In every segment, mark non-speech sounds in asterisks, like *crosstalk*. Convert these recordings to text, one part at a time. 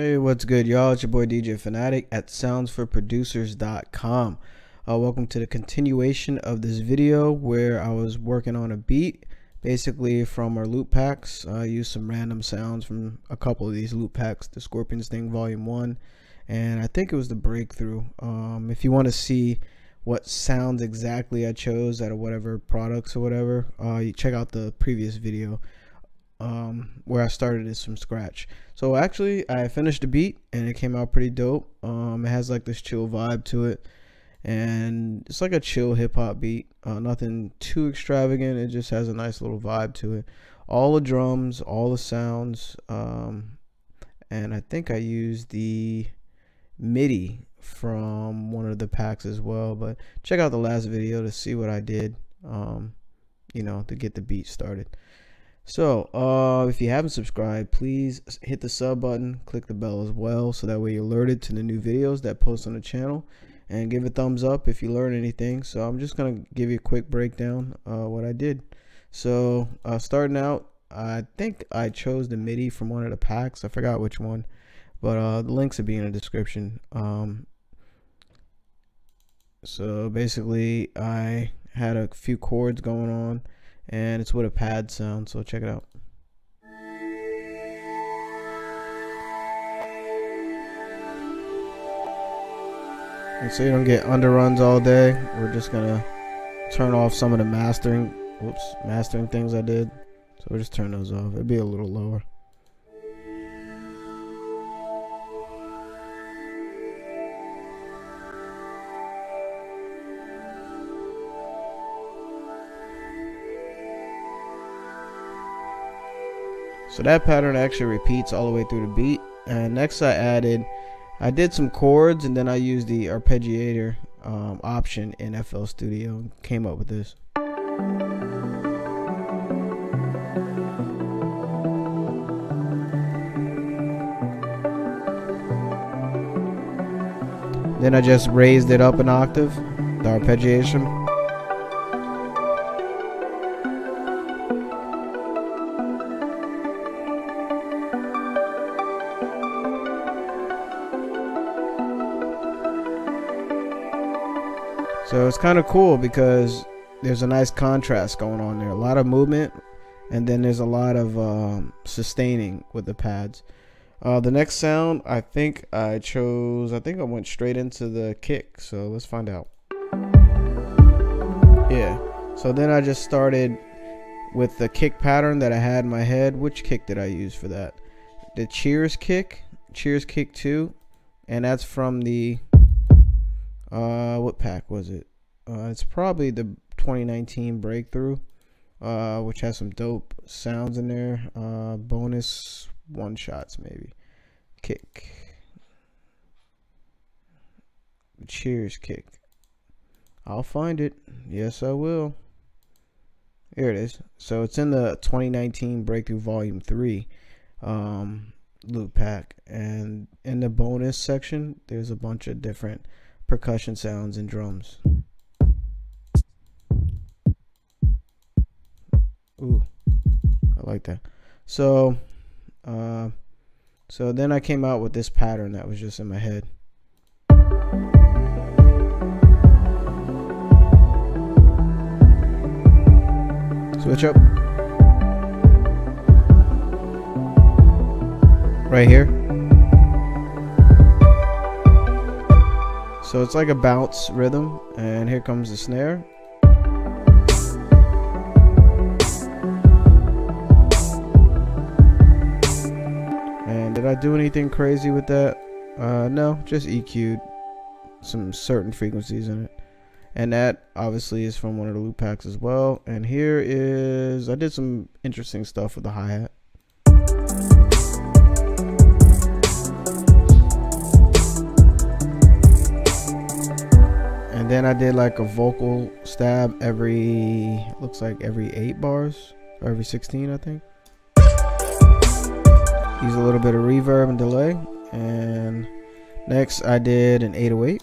Hey, what's good, y'all? It's your boy DJ Fanatic at soundsforproducers.com. Uh, welcome to the continuation of this video where I was working on a beat, basically from our loop packs. I used some random sounds from a couple of these loop packs, the Scorpion Sting Volume 1, and I think it was the Breakthrough. Um, if you want to see what sounds exactly I chose out of whatever products or whatever, uh, you check out the previous video um, where I started this from scratch. So actually, I finished the beat and it came out pretty dope. Um, it has like this chill vibe to it, and it's like a chill hip hop beat. Uh, nothing too extravagant. It just has a nice little vibe to it. All the drums, all the sounds, um, and I think I used the MIDI from one of the packs as well. But check out the last video to see what I did. Um, you know, to get the beat started. So, uh, if you haven't subscribed, please hit the sub button, click the bell as well, so that way you're alerted to the new videos that post on the channel, and give a thumbs up if you learn anything. So, I'm just gonna give you a quick breakdown uh, what I did. So, uh, starting out, I think I chose the MIDI from one of the packs. I forgot which one, but uh, the links will be in the description. Um, so basically, I had a few chords going on and it's with a pad sound so check it out. And so you don't get underruns all day. We're just gonna turn off some of the mastering whoops mastering things I did. So we'll just turn those off. It'd be a little lower So that pattern actually repeats all the way through the beat. And next I added, I did some chords and then I used the arpeggiator um, option in FL Studio and came up with this. Then I just raised it up an octave, the arpeggiation. So it's kind of cool because there's a nice contrast going on there. A lot of movement, and then there's a lot of um, sustaining with the pads. Uh, the next sound, I think I chose, I think I went straight into the kick. So let's find out. Yeah. So then I just started with the kick pattern that I had in my head. Which kick did I use for that? The Cheers kick, Cheers kick 2. And that's from the uh, what pack was it? Uh, it's probably the 2019 Breakthrough, uh, which has some dope sounds in there. Uh, bonus one shots maybe. Kick. Cheers kick. I'll find it. Yes, I will. Here it is. So it's in the 2019 Breakthrough Volume 3 um, loop pack. And in the bonus section, there's a bunch of different percussion sounds and drums. Ooh, I like that. So, uh, so then I came out with this pattern that was just in my head. Switch up. Right here. So it's like a bounce rhythm, and here comes the snare. And did I do anything crazy with that? Uh, no, just EQ'd some certain frequencies in it. And that obviously is from one of the loop packs as well. And here is, I did some interesting stuff with the hi-hat. Then I did like a vocal stab every, looks like every 8 bars, or every 16 I think. Use a little bit of reverb and delay. And next I did an 808.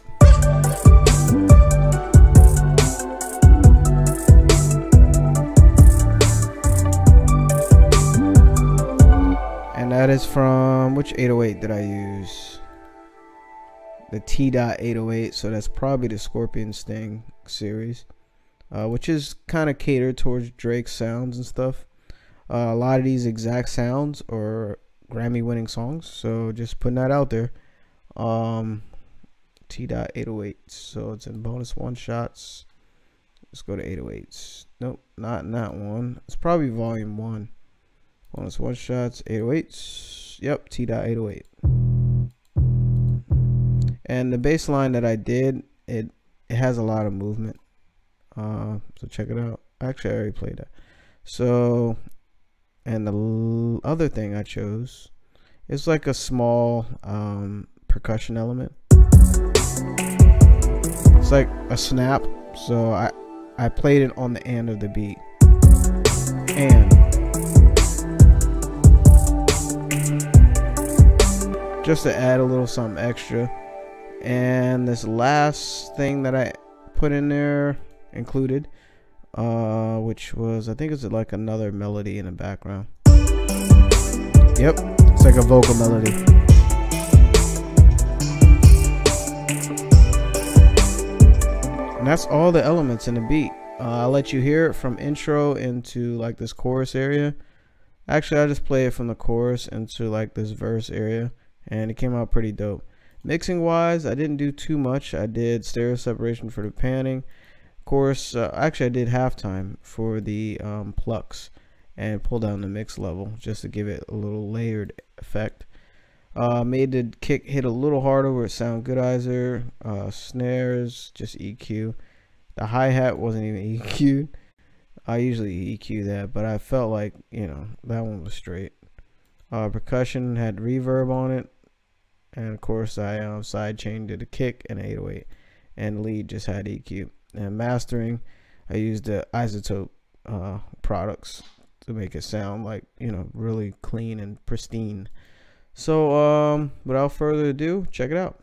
And That is from which 808 did I use? The T.808, so that's probably the Scorpion Sting series, uh, which is kind of catered towards Drake's sounds and stuff. Uh, a lot of these exact sounds are Grammy winning songs, so just putting that out there. Um, T.808, so it's in bonus one shots. Let's go to 808s. Nope, not that one. It's probably volume one. Bonus one shots, 808s. Yep, T.808. And the bass line that I did, it it has a lot of movement. Uh, so check it out. Actually, I already played that. So, and the other thing I chose is like a small um, percussion element. It's like a snap. So I I played it on the end of the beat. And just to add a little something extra. And this last thing that I put in there included, uh, which was I think it's like another melody in the background. Yep, it's like a vocal melody. And that's all the elements in the beat. Uh, I'll let you hear it from intro into like this chorus area. Actually, I just play it from the chorus into like this verse area, and it came out pretty dope. Mixing wise, I didn't do too much. I did stereo separation for the panning. Of course, uh, actually I did halftime for the um, plucks and pull down the mix level just to give it a little layered effect. Uh, made the kick hit a little harder with Soundgoodizer. Uh, snares, just EQ. The hi-hat wasn't even *laughs* EQ. I usually EQ that, but I felt like, you know, that one was straight. Uh, percussion had reverb on it and of course I um, side chained to the kick and 808 and lead just had EQ and mastering I used the iZotope uh, products to make it sound like you know really clean and pristine. So um, without further ado check it out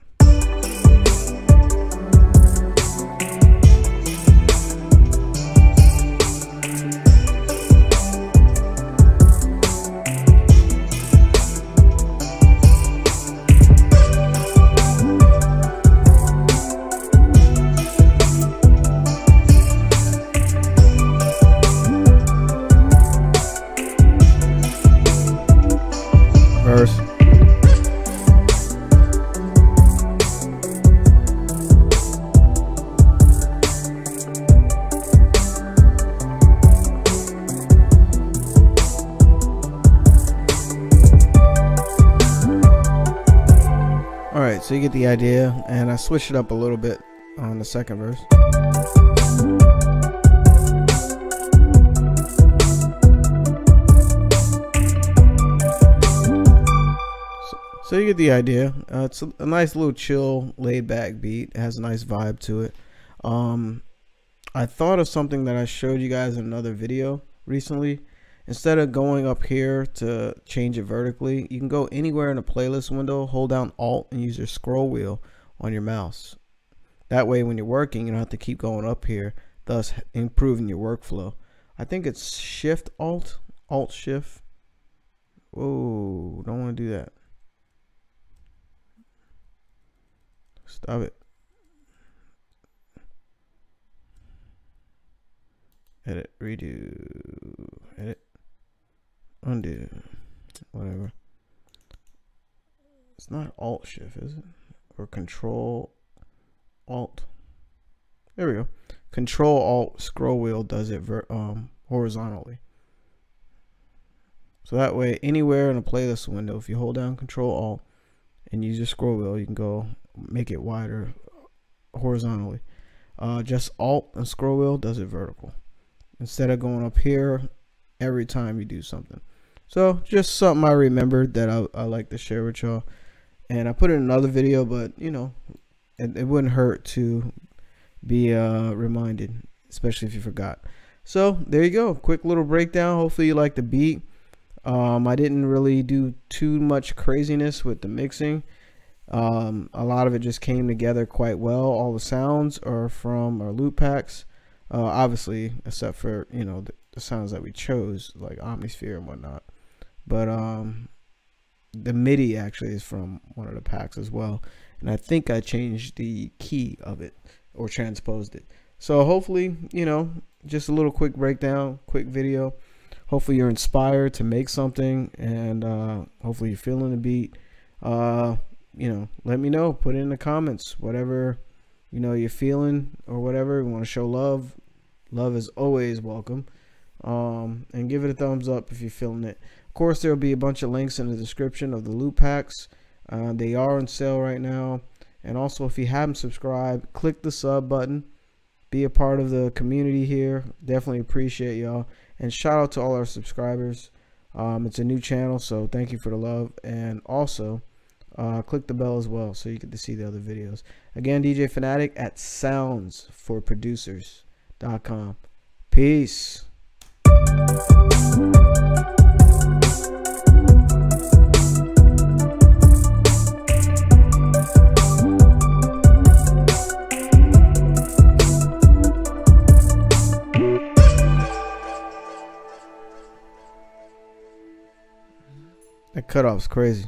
so you get the idea, and I switched it up a little bit on the second verse. So you get the idea. Uh, it's a, a, nice little chill, laid back beat. It has a nice vibe to it. Um, I thought of something that I showed you guys in another video recently. Instead of going up here to change it vertically, you can go anywhere in the playlist window, hold down Alt, and use your scroll wheel on your mouse. That way, when you're working, you don't have to keep going up here, thus improving your workflow. I think it's Shift Alt, Alt Shift. Whoa, don't want to do that. Stop it. Edit, redo, undo, whatever. It's not Alt Shift, is it? Or Control Alt. There we go. Control Alt scroll wheel does it um, horizontally. So that way, anywhere in a playlist window, if you hold down Control Alt and use your scroll wheel, you can go make it wider horizontally. Uh, just Alt and scroll wheel does it vertical instead of going up here every time you do something. So just something I remembered that I, I like to share with y'all. And I put in another video, but you know, it, it wouldn't hurt to be uh, reminded, especially if you forgot. So there you go. Quick little breakdown. Hopefully you like the beat. Um, I didn't really do too much craziness with the mixing. Um, a lot of it just came together quite well. All the sounds are from our loop packs, uh, obviously, except for you know the, the, sounds that we chose, like Omnisphere and whatnot. But um, the MIDI actually is from one of the packs as well. And I think I changed the key of it or transposed it. So hopefully, you know, just a little quick breakdown, quick video. Hopefully you're inspired to make something and uh, hopefully you're feeling the beat. Uh, you know, let me know. Put it in the comments. Whatever, you know, you're feeling or whatever. You want to show love. Love is always welcome. Um, and give it a thumbs up if you're feeling it. Of course, there will be a bunch of links in the description of the loot packs. Uh, they are on sale right now. And also, if you haven't subscribed, click the sub button. Be a part of the community here. Definitely appreciate y'all. And shout out to all our subscribers. Um, it's a new channel, so thank you for the love. And also, uh, click the bell as well so you get to see the other videos. Again, DJ Fanatic at soundsforproducers.com. Peace. Cutoff's crazy.